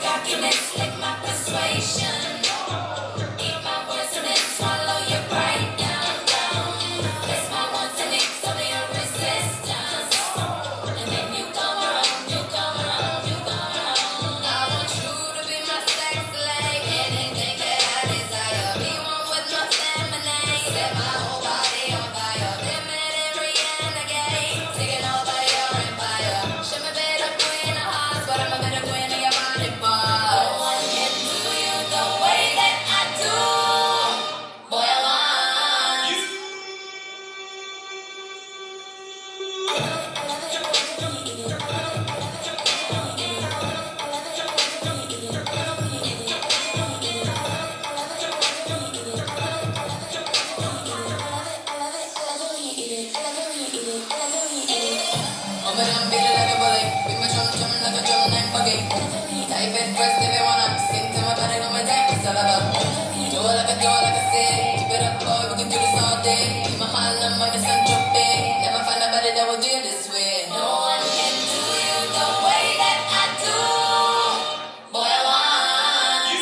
cockiness, lick my persuasion. but I'm feeling like a bully. With my drum, drumming like a drum and buggy. Type it first if I wanna. Skin to my body, know my type is all about. Do it like a door, like I said. Keep it up, boy, we can do this all day. Keep my high numb, my son jumping. Never find nobody that will do this way. No one can do you the way that I do. Boy, I want.